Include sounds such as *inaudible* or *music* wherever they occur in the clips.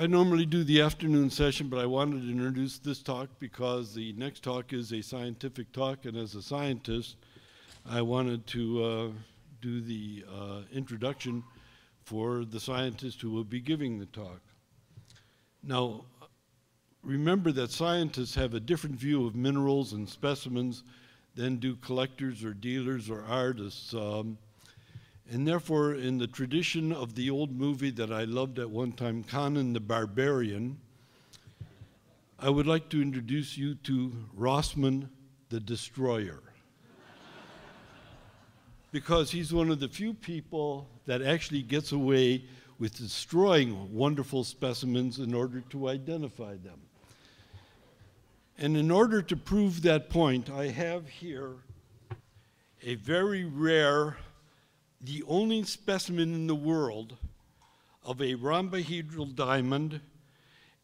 I normally do the afternoon session, but I wanted to introduce this talk because the next talk is a scientific talk, and as a scientist, I wanted to uh, do the uh, introduction for the scientist who will be giving the talk. Now, remember that scientists have a different view of minerals and specimens than do collectors or dealers or artists. Um, and therefore, in the tradition of the old movie that I loved at one time, Conan the Barbarian, I would like to introduce you to Rossman the Destroyer. because he's one of the few people that actually gets away with destroying wonderful specimens in order to identify them. And in order to prove that point, I have here a very rare the only specimen in the world of a rhombohedral diamond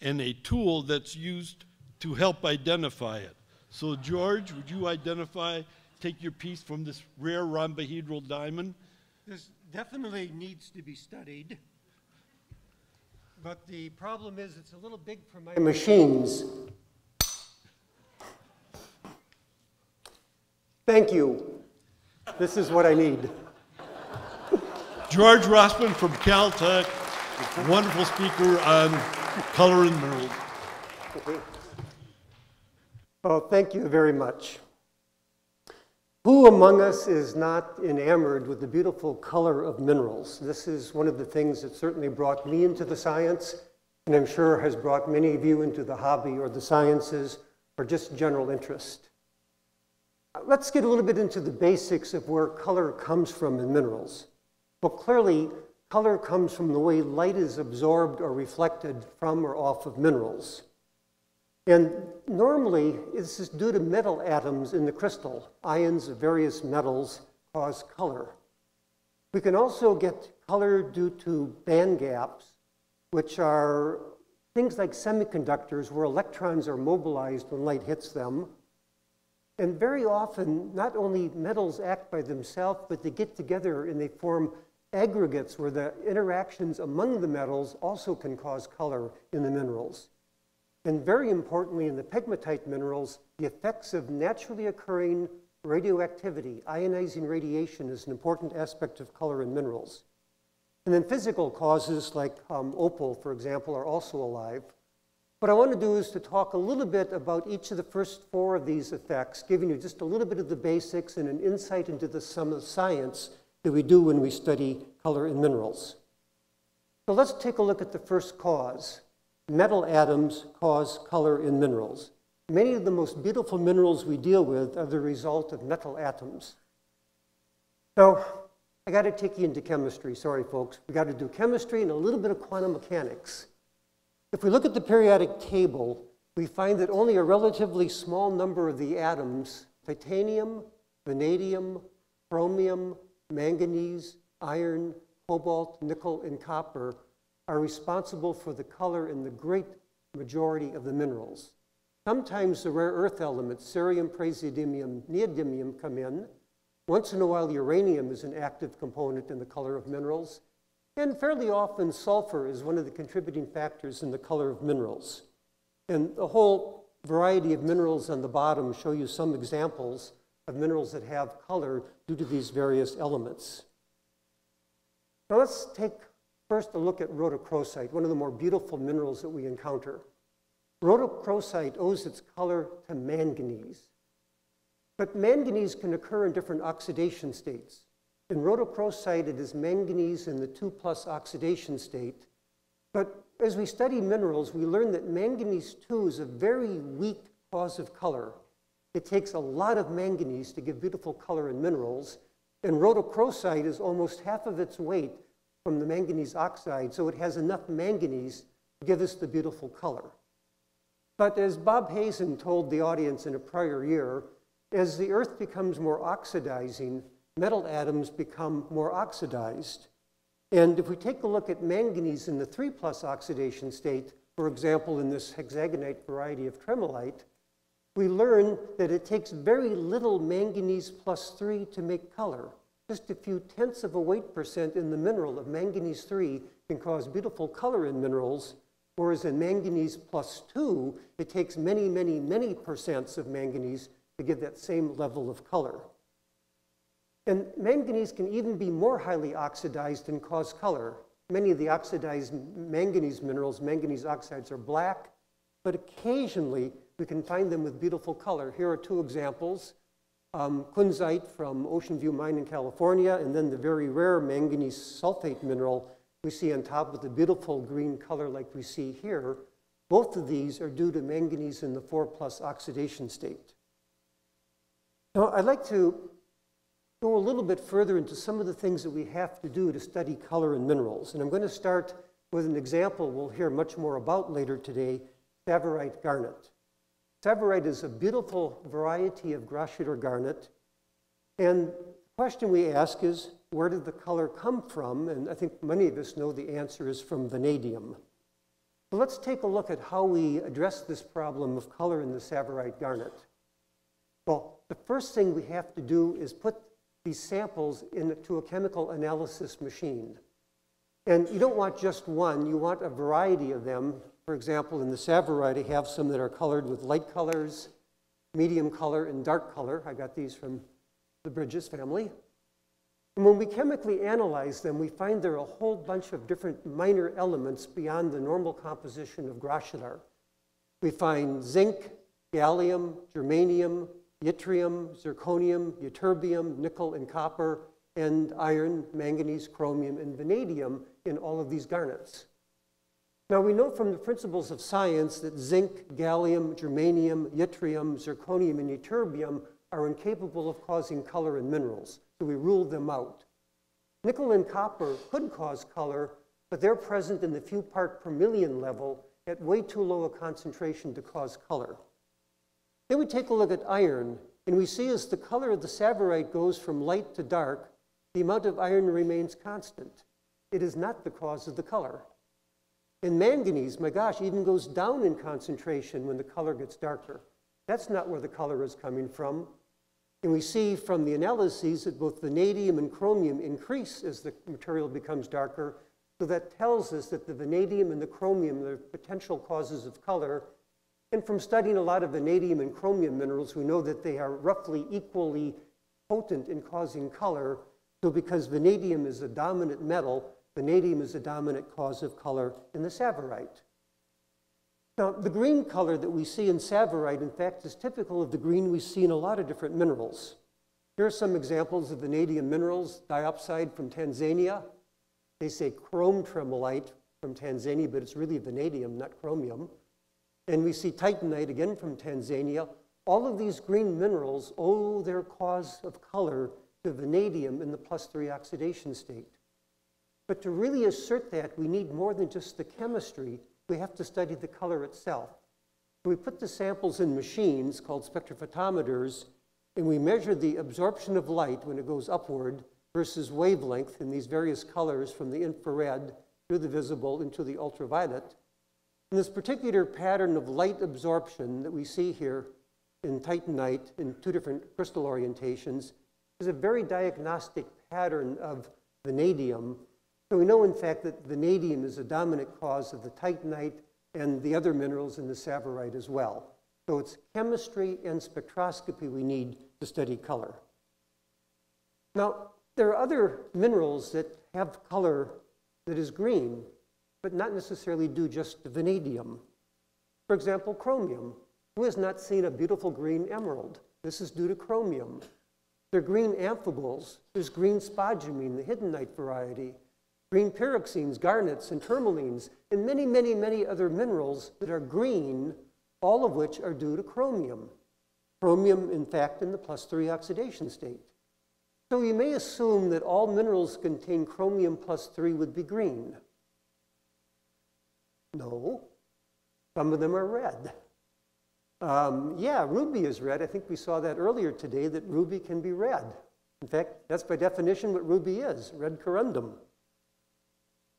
and a tool that's used to help identify it. So George, would you identify, take your piece from this rare rhombohedral diamond? This definitely needs to be studied. But the problem is it's a little big for my machines. Thank you. This is what I need. George Rossman from Caltech, wonderful speaker on color and minerals. Well, thank you very much. Who among us is not enamored with the beautiful color of minerals? This is one of the things that certainly brought me into the science, and I'm sure has brought many of you into the hobby or the sciences or just general interest. Let's get a little bit into the basics of where color comes from in minerals. Well, clearly, color comes from the way light is absorbed or reflected from or off of minerals. And normally, this is due to metal atoms in the crystal. Ions of various metals cause color. We can also get color due to band gaps, which are things like semiconductors where electrons are mobilized when light hits them. And very often, not only metals act by themselves, but they get together and they form aggregates where the interactions among the metals also can cause color in the minerals. And very importantly, in the pegmatite minerals, the effects of naturally occurring radioactivity, ionizing radiation is an important aspect of color in minerals. And then physical causes like um, opal, for example, are also alive. What I want to do is to talk a little bit about each of the first four of these effects, giving you just a little bit of the basics and an insight into the sum of science that we do when we study color in minerals. So let's take a look at the first cause. Metal atoms cause color in minerals. Many of the most beautiful minerals we deal with are the result of metal atoms. So I got to take you into chemistry. Sorry, folks. We got to do chemistry and a little bit of quantum mechanics. If we look at the periodic table, we find that only a relatively small number of the atoms, titanium, vanadium, chromium, manganese, iron, cobalt, nickel, and copper are responsible for the color in the great majority of the minerals. Sometimes the rare earth elements, cerium, praseodymium, neodymium, come in. Once in a while, uranium is an active component in the color of minerals. And fairly often, sulfur is one of the contributing factors in the color of minerals. And the whole variety of minerals on the bottom show you some examples of minerals that have color due to these various elements. Now let's take first a look at rhodochrosite, one of the more beautiful minerals that we encounter. Rhodochrosite owes its color to manganese. But manganese can occur in different oxidation states. In rhodochrosite, it is manganese in the 2 plus oxidation state. But as we study minerals, we learn that manganese 2 is a very weak cause of color. It takes a lot of manganese to give beautiful color in minerals, and rhodochrosite is almost half of its weight from the manganese oxide, so it has enough manganese to give us the beautiful color. But as Bob Hazen told the audience in a prior year, as the Earth becomes more oxidizing, metal atoms become more oxidized. And if we take a look at manganese in the 3 plus oxidation state, for example, in this hexagonite variety of tremolite, we learn that it takes very little manganese plus 3 to make color. Just a few tenths of a weight percent in the mineral of manganese 3 can cause beautiful color in minerals, whereas in manganese plus two, it takes many, many, many percents of manganese to give that same level of color. And manganese can even be more highly oxidized and cause color. Many of the oxidized manganese minerals, manganese oxides, are black, but occasionally we can find them with beautiful color. Here are two examples. Um, kunzite from Ocean View Mine in California, and then the very rare manganese sulfate mineral we see on top with the beautiful green color like we see here. Both of these are due to manganese in the 4 plus oxidation state. Now, I'd like to go a little bit further into some of the things that we have to do to study color in minerals. And I'm going to start with an example we'll hear much more about later today, tsavorite garnet. Tsavorite is a beautiful variety of grossular garnet. And the question we ask is, where did the color come from? And I think many of us know the answer is from vanadium. So let's take a look at how we address this problem of color in the tsavorite garnet. Well, the first thing we have to do is put these samples into a chemical analysis machine. And you don't want just one, you want a variety of them. For example, in the tsavorite, I have some that are colored with light colors, medium color, and dark color. I got these from the Bridges family. And when we chemically analyze them, we find there are a whole bunch of different minor elements beyond the normal composition of grossular. We find zinc, gallium, germanium, yttrium, zirconium, ytterbium, nickel, and copper, and iron, manganese, chromium, and vanadium in all of these garnets. Now, we know from the principles of science that zinc, gallium, germanium, yttrium, zirconium, and ytterbium are incapable of causing color in minerals, so we ruled them out. Nickel and copper could cause color, but they're present in the few part per million level at way too low a concentration to cause color. Then we take a look at iron, and we see as the color of the tsavorite goes from light to dark, the amount of iron remains constant. It is not the cause of the color. And manganese, my gosh, even goes down in concentration when the color gets darker. That's not where the color is coming from. And we see from the analyses that both vanadium and chromium increase as the material becomes darker. So that tells us that the vanadium and the chromium are potential causes of color and from studying a lot of vanadium and chromium minerals, we know that they are roughly equally potent in causing color. So because vanadium is a dominant metal, vanadium is a dominant cause of color in the tsavorite. Now, the green color that we see in tsavorite, in fact, is typical of the green we see in a lot of different minerals. Here are some examples of vanadium minerals, diopside from Tanzania. They say chrome tremolite from Tanzania, but it's really vanadium, not chromium. And we see titanite again from Tanzania. All of these green minerals owe their cause of color to vanadium in the plus three oxidation state. But to really assert that, we need more than just the chemistry. We have to study the color itself. We put the samples in machines called spectrophotometers, and we measure the absorption of light when it goes upward versus wavelength in these various colors from the infrared through the visible into the ultraviolet. And this particular pattern of light absorption that we see here in titanite in two different crystal orientations is a very diagnostic pattern of vanadium. So we know, in fact, that vanadium is a dominant cause of the titanite and the other minerals in the tsavorite as well. So it's chemistry and spectroscopy we need to study color. Now, there are other minerals that have color that is green, but not necessarily due just to vanadium. For example, chromium. Who has not seen a beautiful green emerald? This is due to chromium. There are green amphiboles. There's green spodumene, the hiddenite variety. Green pyroxenes, garnets, and tourmalines, and many, many, many other minerals that are green, all of which are due to chromium. Chromium, in fact, in the plus three oxidation state. So you may assume that all minerals contain chromium plus three would be green. No, some of them are red. Um, yeah, ruby is red. I think we saw that earlier today that ruby can be red. In fact, that's by definition what ruby is red corundum.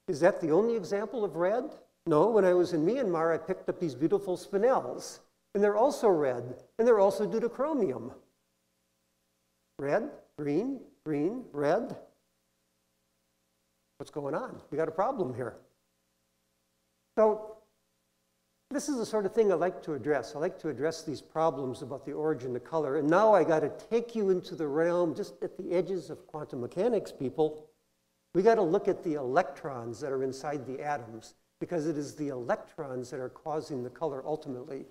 Is that the only example of red? No, when I was in Myanmar, I picked up these beautiful spinels, and they're also red, and they're also due to chromium. Red, green, green, red. What's going on? We got a problem here. So this is the sort of thing I like to address. I like to address these problems about the origin of color. And now I got to take you into the realm just at the edges of quantum mechanics, people. We got to look at the electrons that are inside the atoms because it is the electrons that are causing the color ultimately.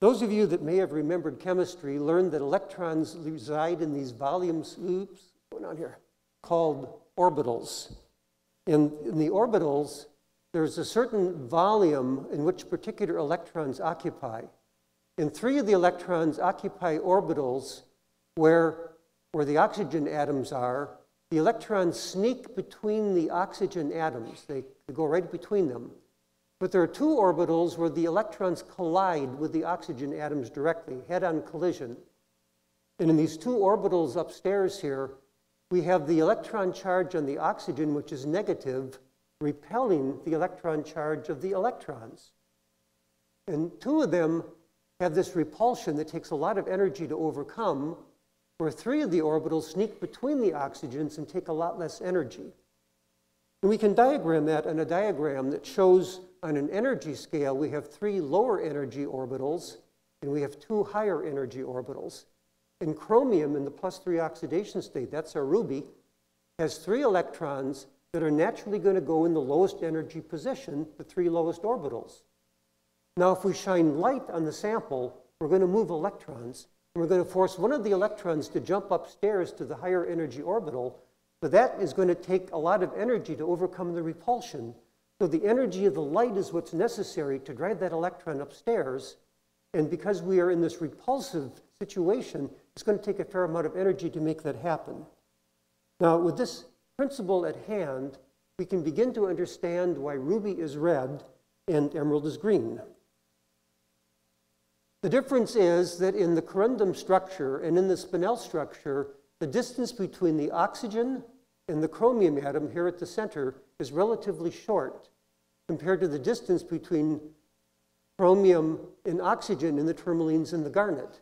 Those of you that may have remembered chemistry learned that electrons reside in these volumes, oops, going on here, called orbitals. In, in the orbitals, there's a certain volume in which particular electrons occupy. And three of the electrons occupy orbitals where, where the oxygen atoms are. The electrons sneak between the oxygen atoms. They, they go right between them. But there are two orbitals where the electrons collide with the oxygen atoms directly, head-on collision. And in these two orbitals upstairs here, we have the electron charge on the oxygen, which is negative, repelling the electron charge of the electrons. And two of them have this repulsion that takes a lot of energy to overcome, where three of the orbitals sneak between the oxygens and take a lot less energy. And we can diagram that on a diagram that shows on an energy scale, we have three lower energy orbitals and we have two higher energy orbitals. And chromium in the plus three oxidation state, that's our ruby, has three electrons that are naturally going to go in the lowest energy position, the three lowest orbitals. Now, if we shine light on the sample, we're going to move electrons. We're going to force one of the electrons to jump upstairs to the higher energy orbital, but that is going to take a lot of energy to overcome the repulsion. So the energy of the light is what's necessary to drive that electron upstairs. And because we are in this repulsive situation, it's going to take a fair amount of energy to make that happen. Now, with this principle at hand, we can begin to understand why ruby is red and emerald is green. The difference is that in the corundum structure and in the spinel structure, the distance between the oxygen and the chromium atom here at the center is relatively short compared to the distance between chromium and oxygen in the tourmalines and the garnet.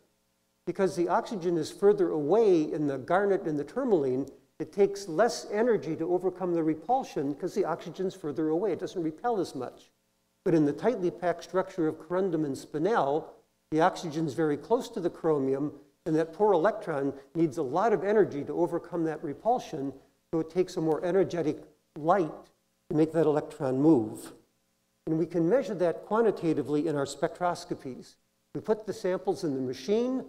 Because the oxygen is further away in the garnet and the tourmaline, it takes less energy to overcome the repulsion because the oxygen's further away. It doesn't repel as much. But in the tightly packed structure of corundum and spinel, the oxygen is very close to the chromium, and that poor electron needs a lot of energy to overcome that repulsion, so it takes a more energetic light to make that electron move. And we can measure that quantitatively in our spectroscopies. We put the samples in the machine,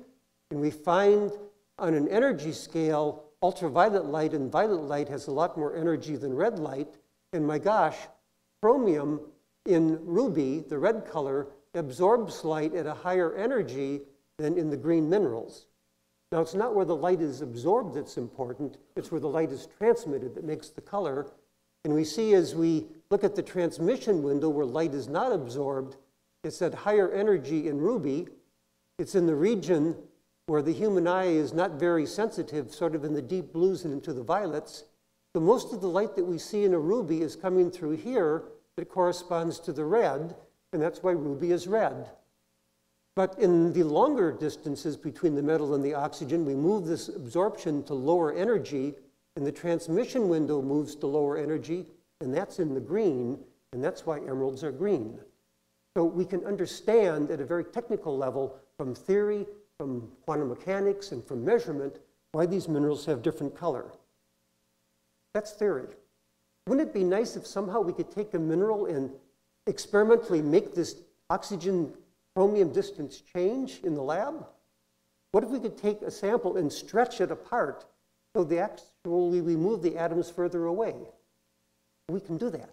and we find on an energy scale ultraviolet light and violet light has a lot more energy than red light. And my gosh, chromium in ruby, the red color, absorbs light at a higher energy than in the green minerals. Now, it's not where the light is absorbed that's important, it's where the light is transmitted that makes the color. And we see as we look at the transmission window where light is not absorbed, it's at higher energy in ruby. It's in the region where the human eye is not very sensitive, sort of in the deep blues and into the violets. So most of the light that we see in a ruby is coming through here that corresponds to the red, and that's why ruby is red. But in the longer distances between the metal and the oxygen, we move this absorption to lower energy, and the transmission window moves to lower energy, and that's in the green, and that's why emeralds are green. So we can understand at a very technical level from theory from quantum mechanics and from measurement why these minerals have different color. That's theory. Wouldn't it be nice if somehow we could take a mineral and experimentally make this oxygen chromium distance change in the lab? What if we could take a sample and stretch it apart so the actually we move the atoms further away? We can do that.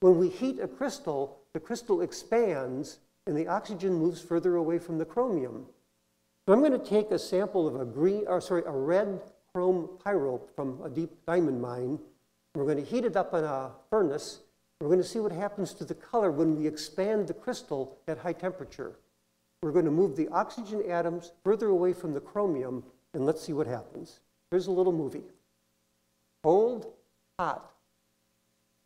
When we heat a crystal, the crystal expands and the oxygen moves further away from the chromium. So I'm going to take a sample of a green, or sorry, a red chrome pyrope from a deep diamond mine. We're going to heat it up in a furnace. We're going to see what happens to the color when we expand the crystal at high temperature. We're going to move the oxygen atoms further away from the chromium, and let's see what happens. Here's a little movie. Cold, hot.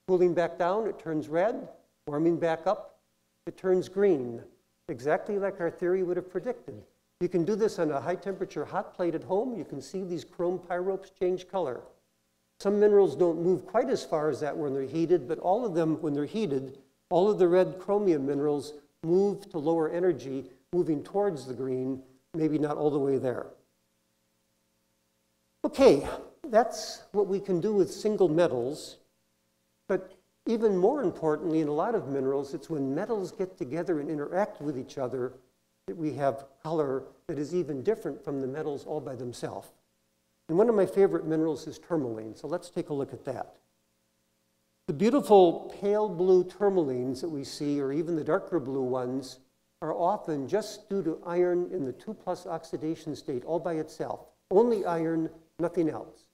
Cooling back down, it turns red. Warming back up, it turns green. Exactly like our theory would have predicted. You can do this on a high temperature hot plate at home. You can see these chrome pyropes change color. Some minerals don't move quite as far as that when they're heated, but all of them, when they're heated, all of the red chromium minerals move to lower energy, moving towards the green, maybe not all the way there. Okay, that's what we can do with single metals, but even more importantly, in a lot of minerals, it's when metals get together and interact with each other that we have color that is even different from the metals all by themselves. And one of my favorite minerals is tourmaline, so let's take a look at that. The beautiful pale blue tourmalines that we see, or even the darker blue ones, are often just due to iron in the 2 plus oxidation state all by itself. Only iron, nothing else.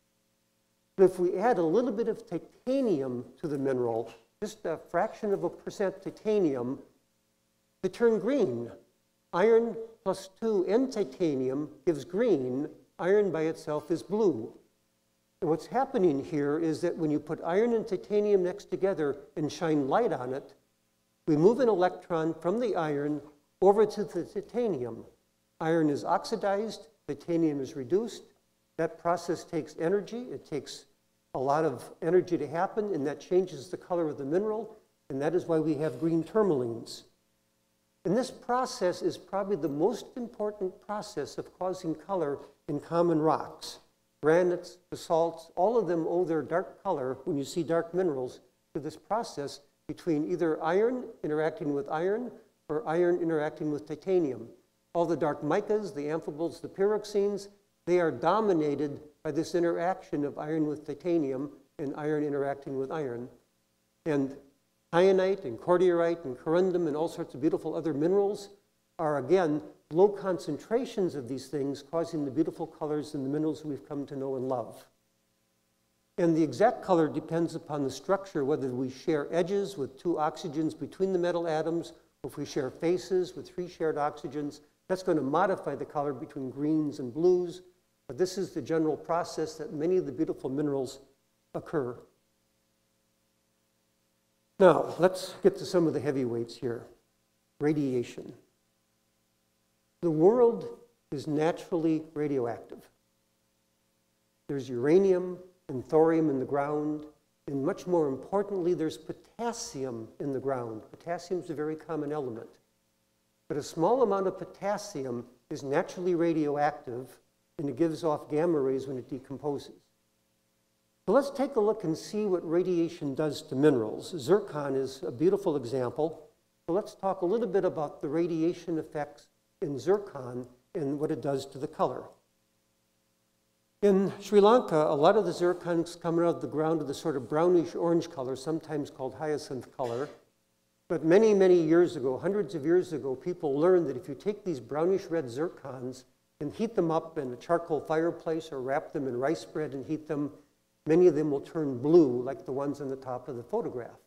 But if we add a little bit of titanium to the mineral, just a fraction of a percent titanium, they turn green. Iron plus 2 and titanium gives green. Iron by itself is blue. And what's happening here is that when you put iron and titanium next together and shine light on it, we move an electron from the iron over to the titanium. Iron is oxidized, titanium is reduced. That process takes energy. It takes a lot of energy to happen, and that changes the color of the mineral, and that is why we have green tourmalines. And this process is probably the most important process of causing color in common rocks granites, basalts, all of them owe their dark color when you see dark minerals to this process between either iron interacting with iron or iron interacting with titanium. All the dark micas, the amphiboles, the pyroxenes, they are dominated by this interaction of iron with titanium and iron interacting with iron. And kyanite and cordierite and corundum and all sorts of beautiful other minerals are again low concentrations of these things causing the beautiful colors in the minerals we've come to know and love. And the exact color depends upon the structure, whether we share edges with two oxygens between the metal atoms, or if we share faces with three shared oxygens. That's going to modify the color between greens and blues. But this is the general process that many of the beautiful minerals occur. Now, let's get to some of the heavyweights here. Radiation. The world is naturally radioactive. There's uranium and thorium in the ground, and much more importantly, there's potassium in the ground. Potassium is a very common element. But a small amount of potassium is naturally radioactive, and it gives off gamma rays when it decomposes. Let's take a look and see what radiation does to minerals. Zircon is a beautiful example. So let's talk a little bit about the radiation effects in zircon and what it does to the color. In Sri Lanka, a lot of the zircons come out of the ground with a sort of brownish orange color, sometimes called hyacinth color. But many, many years ago, hundreds of years ago, people learned that if you take these brownish red zircons and heat them up in a charcoal fireplace or wrap them in rice bread and heat them, many of them will turn blue like the ones on the top of the photograph.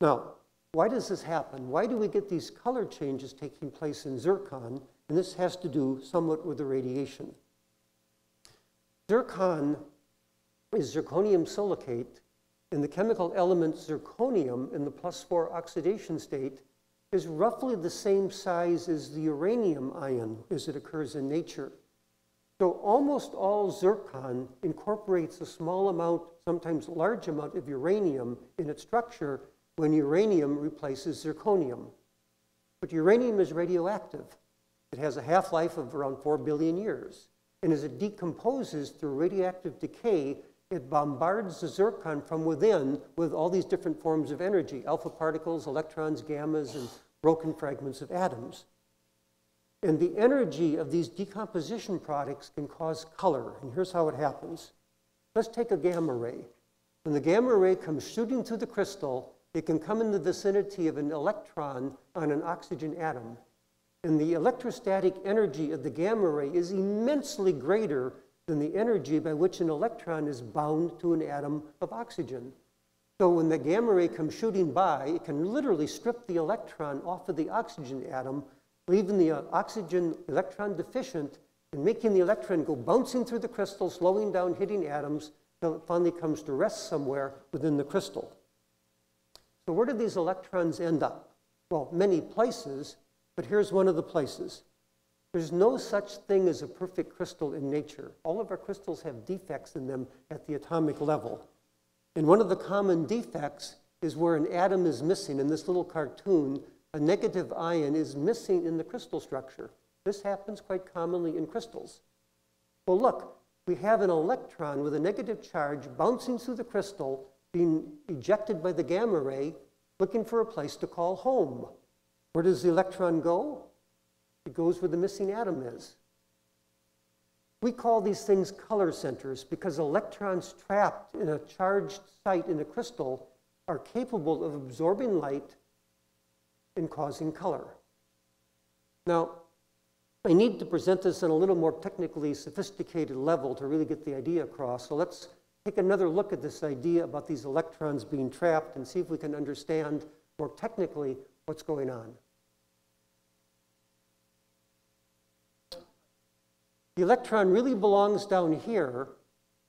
Now, why does this happen? Why do we get these color changes taking place in zircon? And this has to do somewhat with the radiation. Zircon is zirconium silicate, and the chemical element zirconium in the plus 4 oxidation state is roughly the same size as the uranium ion as it occurs in nature. So almost all zircon incorporates a small amount, sometimes a large amount of uranium in its structure when uranium replaces zirconium. But uranium is radioactive. It has a half-life of around 4 billion years. And as it decomposes through radioactive decay, it bombards the zircon from within with all these different forms of energy, alpha particles, electrons, gammas, and broken fragments of atoms. And the energy of these decomposition products can cause color. And here's how it happens. Let's take a gamma ray. When the gamma ray comes shooting through the crystal, it can come in the vicinity of an electron on an oxygen atom. And the electrostatic energy of the gamma ray is immensely greater than the energy by which an electron is bound to an atom of oxygen. So when the gamma ray comes shooting by, it can literally strip the electron off of the oxygen atom, leaving the uh, oxygen electron deficient and making the electron go bouncing through the crystal, slowing down, hitting atoms, till it finally comes to rest somewhere within the crystal. So where do these electrons end up? Well, many places, but here's one of the places. There's no such thing as a perfect crystal in nature. All of our crystals have defects in them at the atomic level. And one of the common defects is where an atom is missing. In this little cartoon, a negative ion is missing in the crystal structure. This happens quite commonly in crystals. Well, look, we have an electron with a negative charge bouncing through the crystal, being ejected by the gamma ray, looking for a place to call home. Where does the electron go? It goes where the missing atom is. We call these things color centers because electrons trapped in a charged site in a crystal are capable of absorbing light and causing color. Now, I need to present this on a little more technically sophisticated level to really get the idea across. So let's take another look at this idea about these electrons being trapped and see if we can understand more technically what's going on. The electron really belongs down here,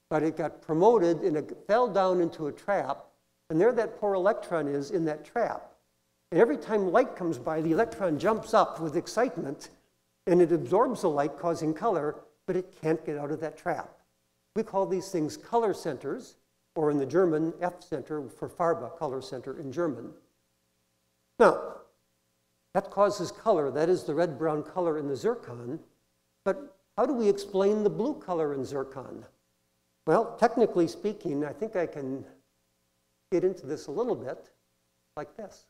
but it got promoted and it fell down into a trap, and there that poor electron is in that trap. And every time light comes by, the electron jumps up with excitement and it absorbs the light, causing color, but it can't get out of that trap. We call these things color centers, or in the German, F center for Farbe, color center in German. Now, that causes color. That is the red brown color in the zircon. But how do we explain the blue color in zircon? Well, technically speaking, I think I can get into this a little bit like this.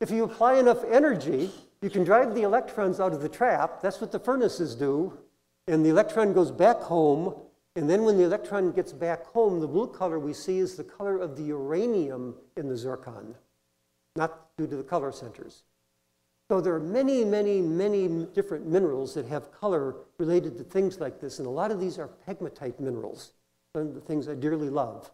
If you apply enough energy, you can drive the electrons out of the trap. That's what the furnaces do. And the electron goes back home. And then when the electron gets back home, the blue color we see is the color of the uranium in the zircon, not due to the color centers. So there are many, many, many different minerals that have color related to things like this. And a lot of these are pegmatite minerals, one of the things I dearly love.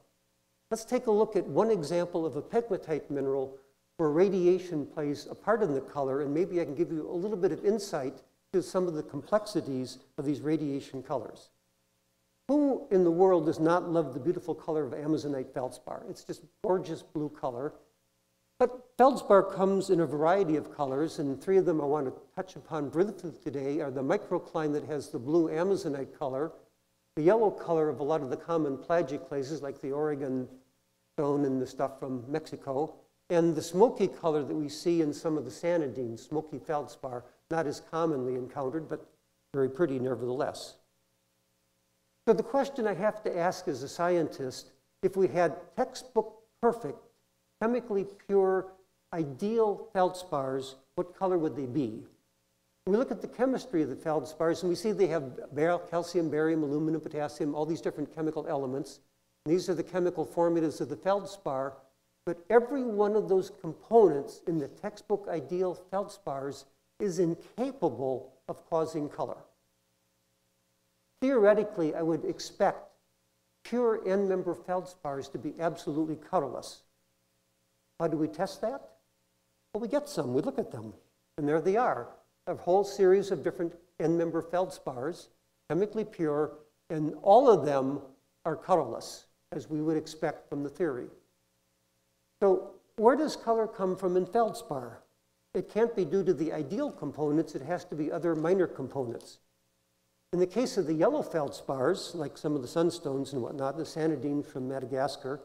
Let's take a look at one example of a pegmatite mineral where radiation plays a part in the color, and maybe I can give you a little bit of insight to some of the complexities of these radiation colors. Who in the world does not love the beautiful color of Amazonite feldspar? It's just gorgeous blue color. But feldspar comes in a variety of colors, and three of them I want to touch upon briefly today are the microcline that has the blue Amazonite color, the yellow color of a lot of the common plagioclases like the Oregon stone and the stuff from Mexico, and the smoky color that we see in some of the sanidine, smoky feldspar, not as commonly encountered, but very pretty nevertheless. So the question I have to ask as a scientist, if we had textbook perfect, chemically pure, ideal feldspars, what color would they be? We look at the chemistry of the feldspars and we see they have calcium, barium, aluminum, potassium, all these different chemical elements. And these are the chemical formulas of the feldspar. But every one of those components in the textbook ideal feldspars is incapable of causing color. Theoretically, I would expect pure end-member feldspars to be absolutely colorless. How do we test that? Well, we get some. We look at them, and there they are. A whole series of different end-member feldspars, chemically pure, and all of them are colorless, as we would expect from the theory. So where does color come from in feldspar? It can't be due to the ideal components, it has to be other minor components. In the case of the yellow feldspars, like some of the sunstones and whatnot, the sanidine from Madagascar,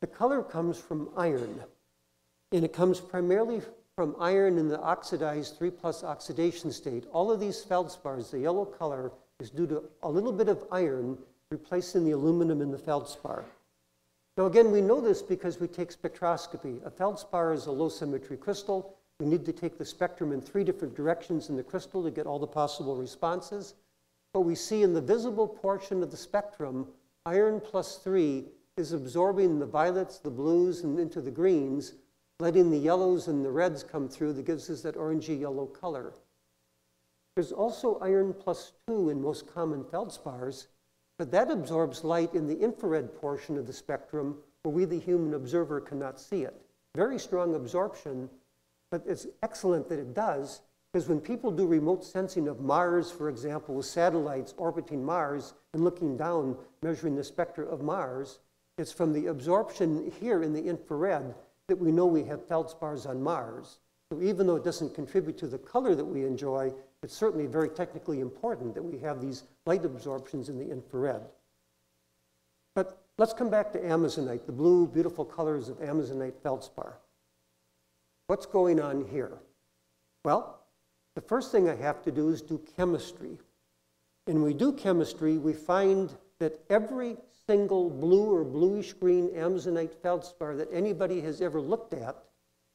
the color comes from iron. And it comes primarily from iron in the oxidized 3 plus oxidation state. All of these feldspars, the yellow color, is due to a little bit of iron replacing the aluminum in the feldspar. Now again, we know this because we take spectroscopy. A feldspar is a low symmetry crystal. We need to take the spectrum in three different directions in the crystal to get all the possible responses. But we see in the visible portion of the spectrum, iron plus three is absorbing the violets, the blues, and into the greens, letting the yellows and the reds come through that gives us that orangey yellow color. There's also iron plus two in most common feldspars, but that absorbs light in the infrared portion of the spectrum where we, the human observer, cannot see it. Very strong absorption, but it's excellent that it does, because when people do remote sensing of Mars, for example, with satellites orbiting Mars and looking down, measuring the spectra of Mars, it's from the absorption here in the infrared that we know we have feldspars on Mars. So even though it doesn't contribute to the color that we enjoy, it's certainly very technically important that we have these light absorptions in the infrared. But let's come back to Amazonite, the blue, beautiful colors of Amazonite feldspar. What's going on here? Well, the first thing I have to do is do chemistry. And we do chemistry, we find that every single blue or bluish green amazonite feldspar that anybody has ever looked at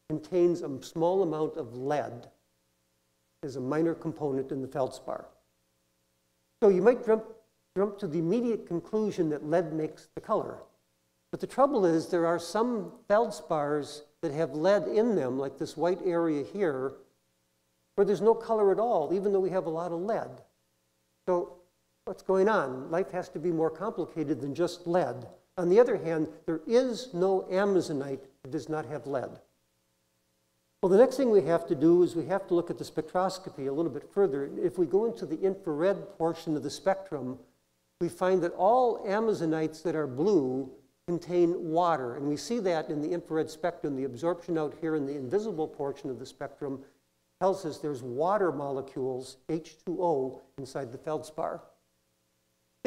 contains a small amount of lead as a minor component in the feldspar. So you might jump, jump to the immediate conclusion that lead makes the color. But the trouble is there are some feldspars that have lead in them, like this white area here, where there's no color at all, even though we have a lot of lead. So what's going on? Life has to be more complicated than just lead. On the other hand, there is no amazonite that does not have lead. Well, the next thing we have to do is we have to look at the spectroscopy a little bit further. If we go into the infrared portion of the spectrum, we find that all amazonites that are blue contain water. And we see that in the infrared spectrum. The absorption out here in the invisible portion of the spectrum tells us there's water molecules, H2O, inside the feldspar.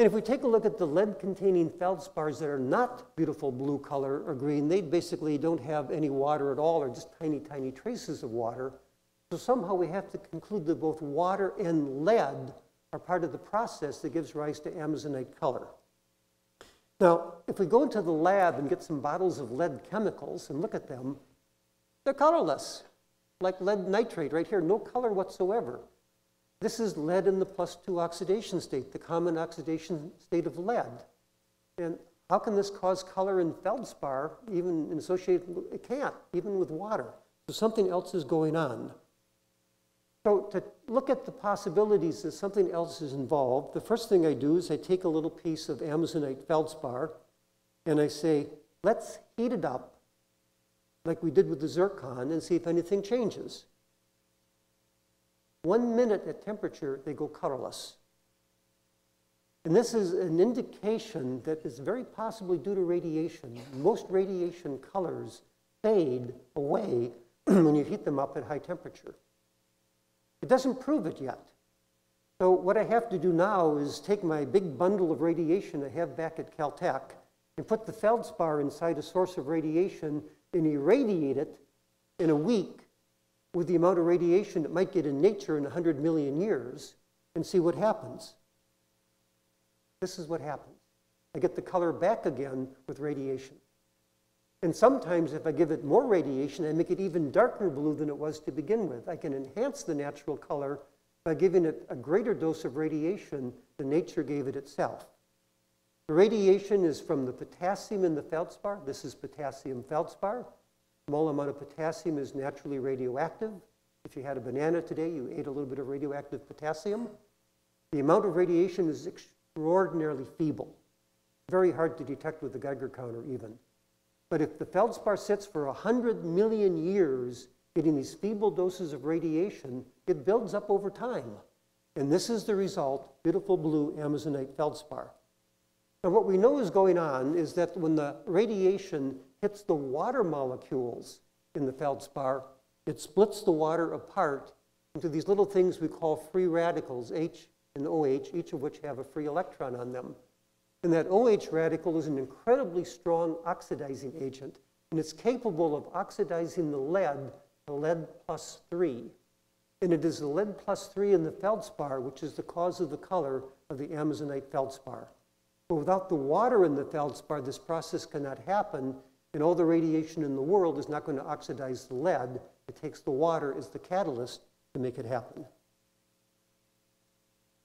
And if we take a look at the lead-containing feldspars that are not beautiful blue color or green, they basically don't have any water at all or just tiny, tiny traces of water. So somehow we have to conclude that both water and lead are part of the process that gives rise to amazonite color. Now, if we go into the lab and get some bottles of lead chemicals and look at them, they're colorless like lead nitrate right here, no color whatsoever. This is lead in the plus two oxidation state, the common oxidation state of lead. And how can this cause color in feldspar, even in associated, it can't, even with water. So something else is going on. So to look at the possibilities that something else is involved, the first thing I do is I take a little piece of Amazonite feldspar and I say, let's heat it up like we did with the zircon, and see if anything changes. One minute at temperature, they go colorless. And this is an indication that is very possibly due to radiation. Most radiation colors fade away *clears throat* when you heat them up at high temperature. It doesn't prove it yet. So what I have to do now is take my big bundle of radiation I have back at Caltech and put the feldspar inside a source of radiation and irradiate it in a week with the amount of radiation it might get in nature in 100 million years and see what happens. This is what happens. I get the color back again with radiation. And sometimes, if I give it more radiation, I make it even darker blue than it was to begin with. I can enhance the natural color by giving it a greater dose of radiation than nature gave it itself. The radiation is from the potassium in the feldspar. This is potassium feldspar. Small amount of potassium is naturally radioactive. If you had a banana today, you ate a little bit of radioactive potassium. The amount of radiation is extraordinarily feeble. Very hard to detect with the Geiger counter even. But if the feldspar sits for 100 million years getting these feeble doses of radiation, it builds up over time. And this is the result, beautiful blue Amazonite feldspar. Now, what we know is going on is that when the radiation hits the water molecules in the feldspar, it splits the water apart into these little things we call free radicals, H and OH, each of which have a free electron on them. And that OH radical is an incredibly strong oxidizing agent, and it's capable of oxidizing the lead to lead plus 3. And it is the lead plus 3 in the feldspar which is the cause of the color of the Amazonite feldspar. But without the water in the feldspar, this process cannot happen, and all the radiation in the world is not going to oxidize the lead. It takes the water as the catalyst to make it happen.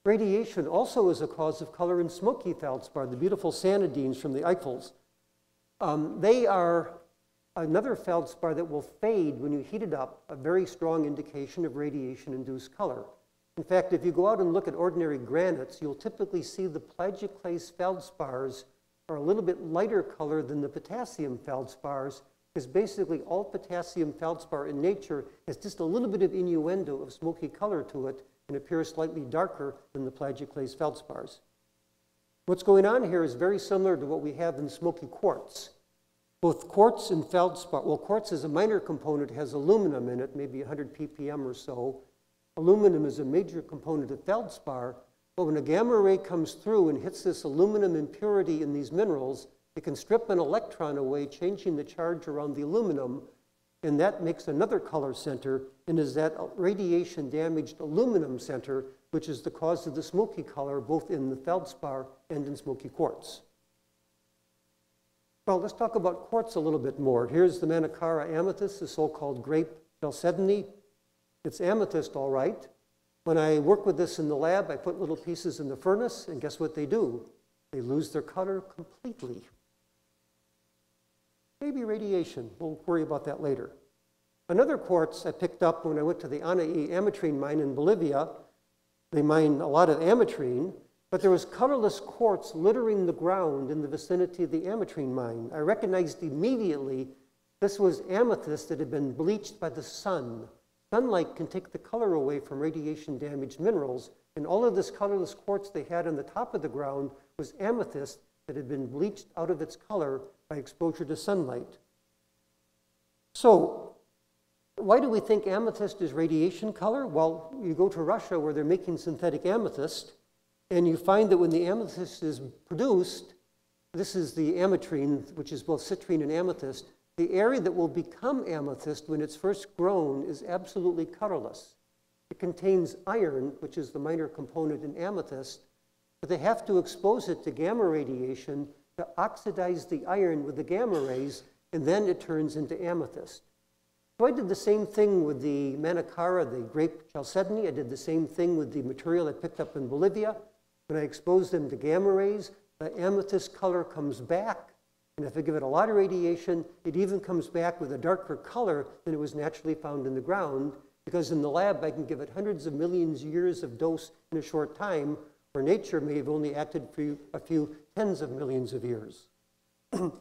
Radiation also is a cause of color in smoky feldspar, the beautiful sanidines from the Eifels. Um, they are another feldspar that will fade when you heat it up, a very strong indication of radiation-induced color. In fact, if you go out and look at ordinary granites, you'll typically see the plagioclase feldspars are a little bit lighter color than the potassium feldspars, because basically all potassium feldspar in nature has just a little bit of innuendo of smoky color to it and appears slightly darker than the plagioclase feldspars. What's going on here is very similar to what we have in smoky quartz. Both quartz and feldspar, well, quartz is a minor component, has aluminum in it, maybe 100 ppm or so, Aluminum is a major component of feldspar, but when a gamma ray comes through and hits this aluminum impurity in these minerals, it can strip an electron away, changing the charge around the aluminum, and that makes another color center and is that radiation damaged aluminum center, which is the cause of the smoky color both in the feldspar and in smoky quartz. Well, let's talk about quartz a little bit more. Here's the Manakarra amethyst, the so-called grape chalcedony. It's amethyst, all right. When I work with this in the lab, I put little pieces in the furnace, and guess what they do? They lose their color completely. Maybe radiation. We'll worry about that later. Another quartz I picked up when I went to the Anahí ametrine mine in Bolivia. They mine a lot of ametrine, but there was colorless quartz littering the ground in the vicinity of the ametrine mine. I recognized immediately this was amethyst that had been bleached by the sun. Sunlight can take the color away from radiation damaged minerals, and all of this colorless quartz they had on the top of the ground was amethyst that had been bleached out of its color by exposure to sunlight. So, why do we think amethyst is radiation color? Well, you go to Russia where they're making synthetic amethyst, and you find that when the amethyst is produced, this is the ametrine, which is both citrine and amethyst, the area that will become amethyst when it's first grown is absolutely colorless. It contains iron, which is the minor component in amethyst, but they have to expose it to gamma radiation to oxidize the iron with the gamma rays, and then it turns into amethyst. So I did the same thing with the Manakarra, the grape chalcedony. I did the same thing with the material I picked up in Bolivia. When I expose them to gamma rays, the amethyst color comes back. And if I give it a lot of radiation, it even comes back with a darker color than it was naturally found in the ground. Because in the lab, I can give it hundreds of millions of years of dose in a short time, where nature may have only acted for a few tens of millions of years. *clears throat*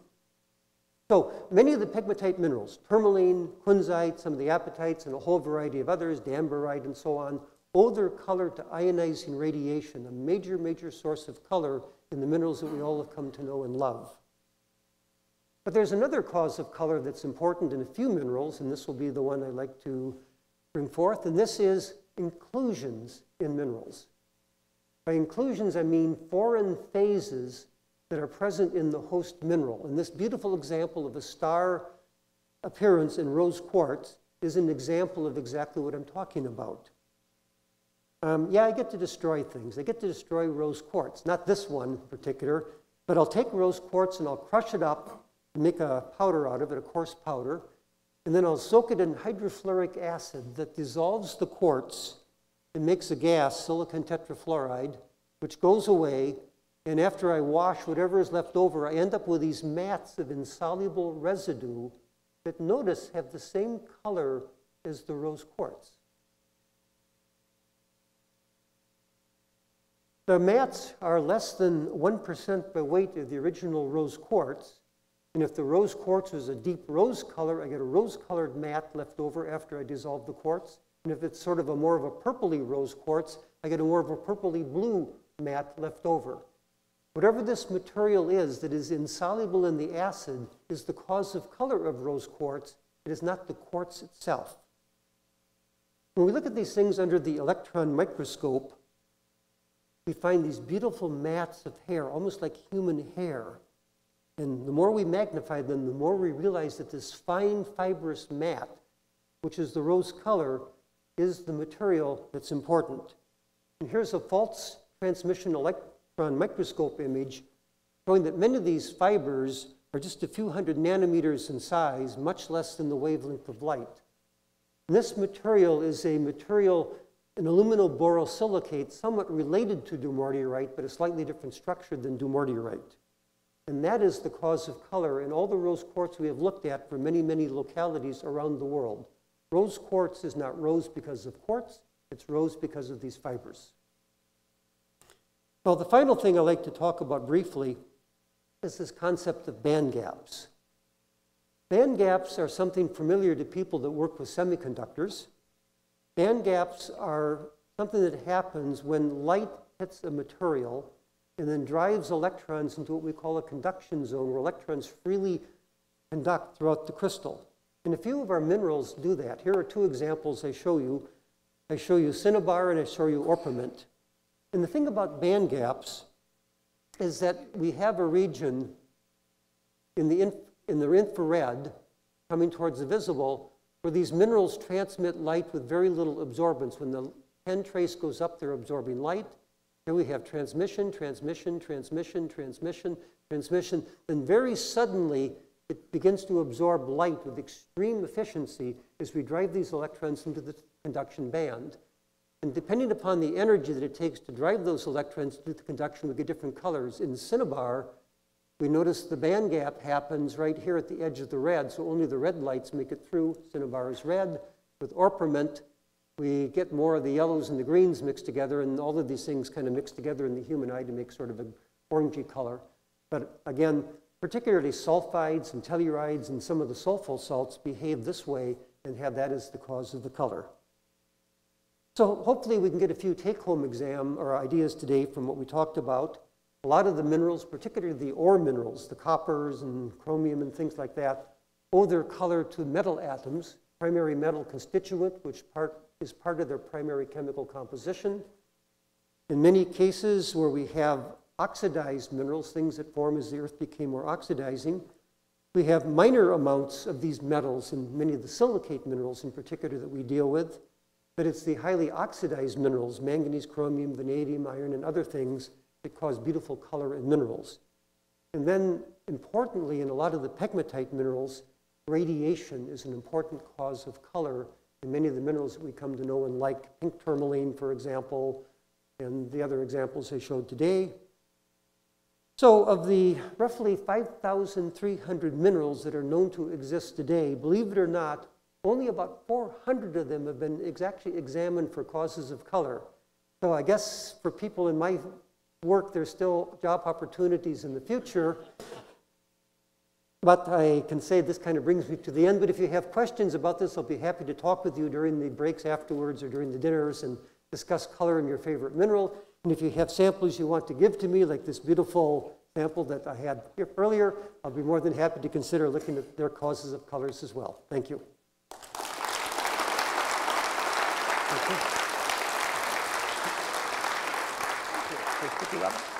So many of the pegmatite minerals, tourmaline, kunzite, some of the apatites, and a whole variety of others, danburite and so on, owe their color to ionizing radiation, a major, major source of color in the minerals that we all have come to know and love. But there's another cause of color that's important in a few minerals, and this will be the one I like to bring forth, and this is inclusions in minerals. By inclusions, I mean foreign phases that are present in the host mineral. And this beautiful example of a star appearance in rose quartz is an example of exactly what I'm talking about. Um, yeah, I get to destroy things. I get to destroy rose quartz. Not this one in particular, but I'll take rose quartz and I'll crush it up make a powder out of it, a coarse powder. And then I'll soak it in hydrofluoric acid that dissolves the quartz and makes a gas, silicon tetrafluoride, which goes away and after I wash whatever is left over, I end up with these mats of insoluble residue that notice have the same color as the rose quartz. The mats are less than 1% by weight of the original rose quartz. And if the rose quartz is a deep rose color, I get a rose colored mat left over after I dissolve the quartz. And if it's sort of a more of a purpley rose quartz, I get a more of a purpley blue mat left over. Whatever this material is that is insoluble in the acid is the cause of color of rose quartz. It is not the quartz itself. When we look at these things under the electron microscope, we find these beautiful mats of hair, almost like human hair. And the more we magnify them, the more we realize that this fine fibrous mat, which is the rose color, is the material that's important. And here's a false transmission electron microscope image showing that many of these fibers are just a few hundred nanometers in size, much less than the wavelength of light. And this material is a material, an aluminum borosilicate, somewhat related to dumortierite, but a slightly different structure than dumortierite. And that is the cause of color in all the rose quartz we have looked at for many, many localities around the world. Rose quartz is not rose because of quartz, it's rose because of these fibers. Well, the final thing I'd like to talk about briefly is this concept of band gaps. Band gaps are something familiar to people that work with semiconductors. Band gaps are something that happens when light hits a material and then drives electrons into what we call a conduction zone, where electrons freely conduct throughout the crystal. And a few of our minerals do that. Here are two examples I show you. I show you cinnabar and I show you orpiment. And the thing about band gaps is that we have a region in the, in the infrared coming towards the visible, where these minerals transmit light with very little absorbance. When the pen trace goes up, they're absorbing light. Here we have transmission, transmission, transmission, transmission, transmission. Then very suddenly, it begins to absorb light with extreme efficiency as we drive these electrons into the conduction band. And depending upon the energy that it takes to drive those electrons through the conduction, we get different colors. In cinnabar, we notice the band gap happens right here at the edge of the red, so only the red lights make it through. Cinnabar is red. With orpiment, we get more of the yellows and the greens mixed together, and all of these things kind of mix together in the human eye to make sort of an orangey color. But again, particularly sulfides and tellurides and some of the sulfosalts behave this way and have that as the cause of the color. So hopefully we can get a few take-home exam or ideas today from what we talked about. A lot of the minerals, particularly the ore minerals, the coppers and chromium and things like that, owe their color to metal atoms, primary metal constituent, which part, is part of their primary chemical composition. In many cases where we have oxidized minerals, things that form as the earth became more oxidizing, we have minor amounts of these metals in many of the silicate minerals in particular that we deal with, but it's the highly oxidized minerals, manganese, chromium, vanadium, iron, and other things that cause beautiful color in minerals. And then, importantly, in a lot of the pegmatite minerals, radiation is an important cause of color in many of the minerals that we come to know and like, pink tourmaline, for example, and the other examples I showed today. So, of the roughly 5,300 minerals that are known to exist today, believe it or not, only about 400 of them have been exactly examined for causes of color. So, I guess for people in my work, there's still job opportunities in the future. But I can say this kind of brings me to the end. But if you have questions about this, I'll be happy to talk with you during the breaks afterwards or during the dinners and discuss color in your favorite mineral. And if you have samples you want to give to me, like this beautiful sample that I had here earlier, I'll be more than happy to consider looking at their causes of colors as well. Thank you. Thank you. Thank you, Robert.